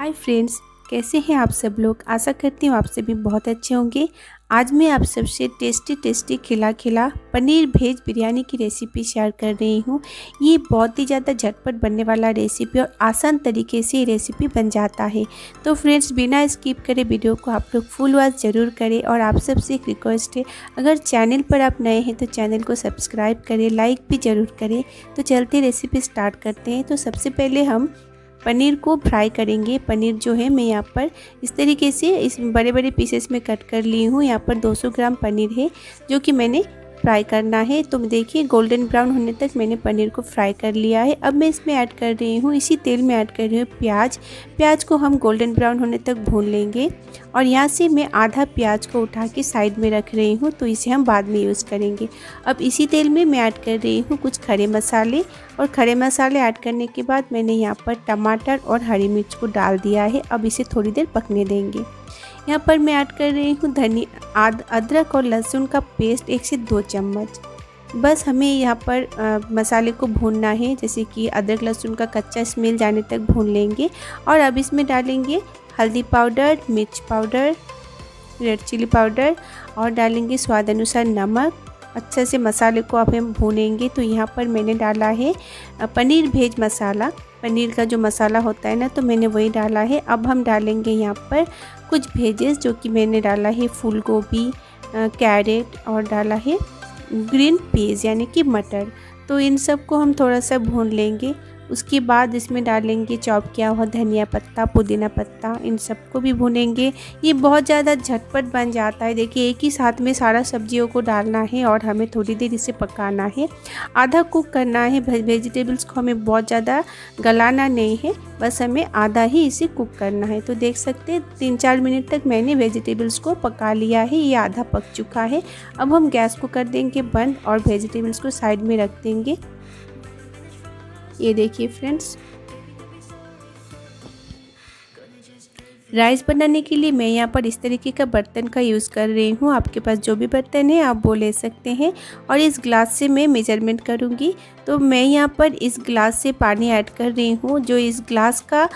Hi friends कैसे हैं आप सब लोग? आशा करती हूँ आप सभी बहुत अच्छे होंगे। आज मैं आप सबसे टेस्टी टेस्टी खिला खिला पनीर भेज बिरयानी की रेसिपी शेयर कर रही हूँ। ये बहुत ही ज़्यादा झटपट बनने वाला रेसिपी और आसान तरीके से ये रेसिपी बन जाता है। तो फ्रेंड्स बिना स्किप करे वीडियो को आप लोग फुल वॉच ज़रूर करें और आप सबसे एक रिक्वेस्ट है, अगर चैनल पर आप नए हैं तो चैनल को सब्सक्राइब करें लाइक भी ज़रूर करें। तो चलते रेसिपी स्टार्ट करते हैं। तो सबसे पहले हम पनीर को फ्राई करेंगे। पनीर जो है, मैं यहाँ पर इस तरीके से इस बड़े बड़े पीसेस में कट कर ली हूँ। यहाँ पर 200 ग्राम पनीर है, जो कि मैंने फ्राई करना है। तो देखिए गोल्डन ब्राउन होने तक मैंने पनीर को फ्राई कर लिया है। अब मैं इसमें ऐड कर रही हूँ, इसी तेल में ऐड कर रही हूँ प्याज। प्याज को हम गोल्डन ब्राउन होने तक भून लेंगे। और यहाँ से मैं आधा प्याज को उठा के साइड में रख रही हूँ तो इसे हम बाद में यूज़ करेंगे। अब इसी तेल में मैं ऐड कर रही हूँ कुछ खड़े मसाले। और खड़े मसाले ऐड करने के बाद मैंने यहाँ पर टमाटर और हरी मिर्च को डाल दिया है। अब इसे थोड़ी देर पकने देंगे। यहाँ पर मैं ऐड कर रही हूँ धनी अदरक और लहसुन का पेस्ट एक से दो चम्मच। बस हमें यहाँ पर आ, मसाले को भूनना है जैसे कि अदरक लहसुन का कच्चा स्मेल जाने तक भून लेंगे। और अब इसमें डालेंगे हल्दी पाउडर मिर्च पाउडर रेड चिली पाउडर और डालेंगे स्वाद अनुसार नमक। अच्छे से मसाले को अब हम भूनेंगे तो यहाँ पर मैंने डाला है पनीर भेज मसाला। पनीर का जो मसाला होता है ना तो मैंने वही डाला है। अब हम डालेंगे यहाँ पर कुछ भेजेस, जो कि मैंने डाला है फूल गोभी कैरेट और डाला है ग्रीन पीस, यानी कि मटर। तो इन सबको हम थोड़ा सा भून लेंगे। उसके बाद इसमें डालेंगे चॉप किया हुआ धनिया पत्ता, पुदीना पत्ता, इन सबको भी भुनेंगे। ये बहुत ज़्यादा झटपट बन जाता है। देखिए, एक ही साथ में सारा सब्जियों को डालना है और हमें थोड़ी देर इसे पकाना है। आधा कुक करना है। वेजिटेबल्स को हमें बहुत ज़्यादा गलाना नहीं है। बस हमें आधा ही इसे कुक करना है। तो देख सकते हैं, तीन चार मिनट तक मैंने वेजिटेबल्स को पका लिया है। ये आधा पक चुका है। अब हम गैस को कर देंगे बंद और वेजिटेबल्स को साइड में रख देंगे। ये देखिए फ्रेंड्स। राइस बनाने के लिए मैं यहाँ पर इस तरीके का बर्तन का यूज़ कर रही हूँ। आपके पास जो भी बर्तन है, आप वो ले सकते हैं। और इस ग्लास से मैं मेज़रमेंट करूँगी। तो मैं यहाँ पर इस ग्लास से पानी ऐड कर रही हूँ, जो इस ग्लास का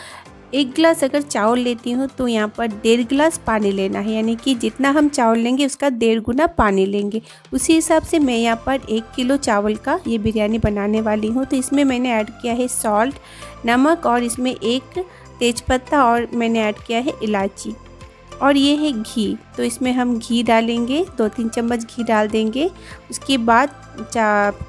एक गिलास अगर चावल लेती हूँ तो यहाँ पर डेढ़ गिलास पानी लेना है। यानी कि जितना हम चावल लेंगे, उसका डेढ़ गुना पानी लेंगे। उसी हिसाब से मैं यहाँ पर एक किलो चावल का ये बिरयानी बनाने वाली हूँ। तो इसमें मैंने ऐड किया है सॉल्ट नमक और इसमें एक तेज़पत्ता और मैंने ऐड किया है इलायची। और ये है घी। तो इसमें हम घी डालेंगे, दो तीन चम्मच घी डाल देंगे। उसके बाद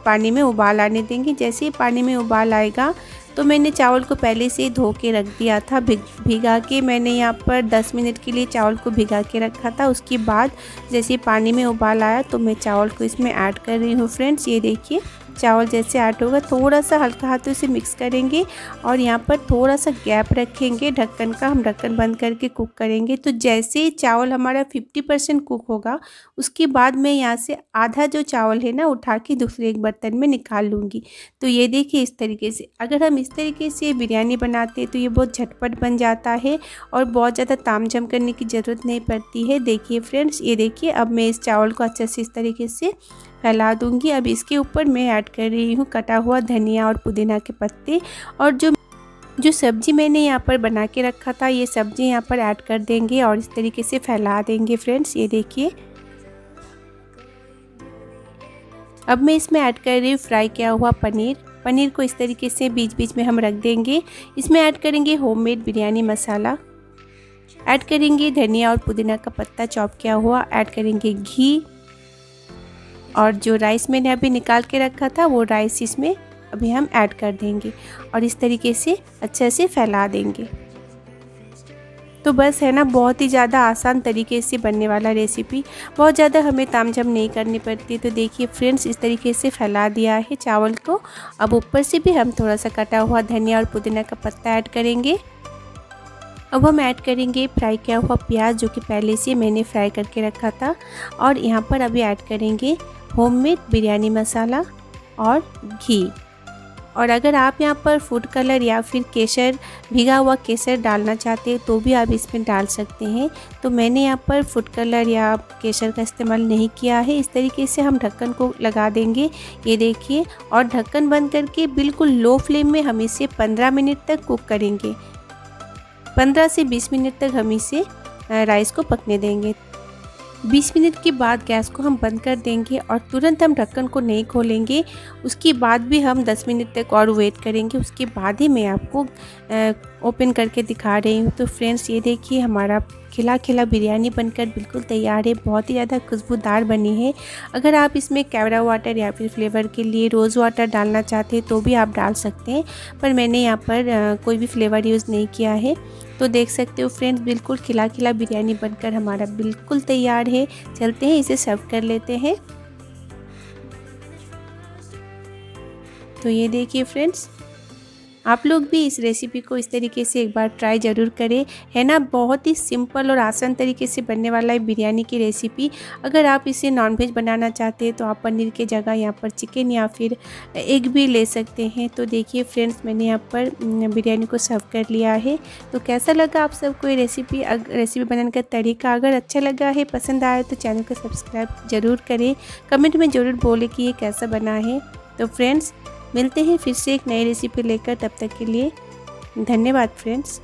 पानी में उबाल आने देंगे। जैसे ही पानी में उबाल आएगा तो मैंने चावल को पहले से धो के रख दिया था, भिग, भिगा के। मैंने यहाँ पर 10 मिनट के लिए चावल को भिगा के रखा था। उसके बाद जैसे पानी में उबाल आया तो मैं चावल को इसमें ऐड कर रही हूँ, फ्रेंड्स। ये देखिए। चावल जैसे ऐड होगा, थोड़ा सा हल्का हाथों से मिक्स करेंगे और यहाँ पर थोड़ा सा गैप रखेंगे। ढक्कन का हम ढक्कन बंद करके कुक करेंगे। तो जैसे ही चावल हमारा 50 परसेंट कुक होगा, उसके बाद मैं यहाँ से आधा जो चावल है ना, उठा के दूसरे एक बर्तन में निकाल लूँगी। तो ये देखिए इस तरीके से, अगर हम इस तरीके से बिरयानी बनाते हैं तो ये बहुत झटपट बन जाता है और बहुत ज़्यादा ताम करने की ज़रूरत नहीं पड़ती है। देखिए फ्रेंड्स, ये देखिए, अब मैं इस चावल को अच्छे से इस तरीके से फैला दूँगी। अब इसके ऊपर मैं ऐड कर रही हूँ कटा हुआ धनिया और पुदीना के पत्ते। और जो जो सब्ज़ी मैंने यहाँ पर बना के रखा था, ये सब्ज़ी यहाँ पर ऐड कर देंगे और इस तरीके से फैला देंगे फ्रेंड्स। ये देखिए। अब मैं इसमें ऐड कर रही हूँ फ्राई किया हुआ पनीर। पनीर को इस तरीके से बीच बीच में हम रख देंगे। इसमें ऐड करेंगे होममेड बिरयानी मसाला। ऐड करेंगे धनिया और पुदीना का पत्ता चॉप किया हुआ। ऐड करेंगे घी। और जो राइस मैंने अभी निकाल के रखा था, वो राइस इसमें अभी हम ऐड कर देंगे और इस तरीके से अच्छे से फैला देंगे। तो बस है ना, बहुत ही ज़्यादा आसान तरीके से बनने वाला रेसिपी बहुत ज़्यादा हमें तामझम नहीं करनी पड़ती। तो देखिए फ्रेंड्स इस तरीके से फैला दिया है चावल को। अब ऊपर से भी हम थोड़ा सा कटा हुआ धनिया और पुदीना का पत्ता ऐड करेंगे। अब हम ऐड करेंगे फ्राई किया हुआ प्याज जो कि पहले से मैंने फ्राई करके रखा था। और यहाँ पर अभी ऐड करेंगे होममेड बिरयानी मसाला और घी। और अगर आप यहाँ पर फ़ूड कलर या फिर केसर, भिगा हुआ केसर डालना चाहते हैं तो भी आप इसमें डाल सकते हैं। तो मैंने यहाँ पर फ़ूड कलर या केसर का इस्तेमाल नहीं किया है। इस तरीके से हम ढक्कन को लगा देंगे। ये देखिए, और ढक्कन बंद करके बिल्कुल लो फ्लेम में हम इसे 15 मिनट तक कुक करेंगे। 15 से 20 मिनट तक हम इसे राइस को पकने देंगे। 20 मिनट के बाद गैस को हम बंद कर देंगे और तुरंत हम ढक्कन को नहीं खोलेंगे। उसके बाद भी हम 10 मिनट तक और वेट करेंगे। उसके बाद ही मैं आपको ओपन करके दिखा रही हूँ। तो फ्रेंड्स ये देखिए हमारा खिला खिला बिरयानी बनकर बिल्कुल तैयार है। बहुत ही ज़्यादा खुशबूदार बनी है। अगर आप इसमें कैमरा वाटर या फिर फ्लेवर के लिए रोज़ वाटर डालना चाहते हैं तो भी आप डाल सकते हैं। पर मैंने यहाँ पर कोई भी फ्लेवर यूज़ नहीं किया है। तो देख सकते हो फ्रेंड्स, बिल्कुल खिला खिला बिरयानी बनकर हमारा बिल्कुल तैयार है। चलते हैं, इसे सर्व कर लेते हैं। तो ये देखिए फ्रेंड्स आप लोग भी इस रेसिपी को इस तरीके से एक बार ट्राई ज़रूर करें। है ना? बहुत ही सिंपल और आसान तरीके से बनने वाला है बिरयानी की रेसिपी अगर आप इसे नॉनवेज बनाना चाहते हैं तो आप पनीर के जगह यहाँ पर चिकन या फिर एग भी ले सकते हैं। तो देखिए फ्रेंड्स मैंने यहाँ पर बिरयानी को सर्व कर लिया है। तो कैसा लगा आप सबको ये रेसिपी रेसिपी बनाने का तरीका अगर अच्छा लगा है, पसंद आया तो चैनल को सब्सक्राइब ज़रूर करें। कमेंट में ज़रूर बोले कि ये कैसा बना है। तो फ्रेंड्स मिलते हैं फिर से एक नई रेसिपी लेकर तब तक के लिए धन्यवाद फ्रेंड्स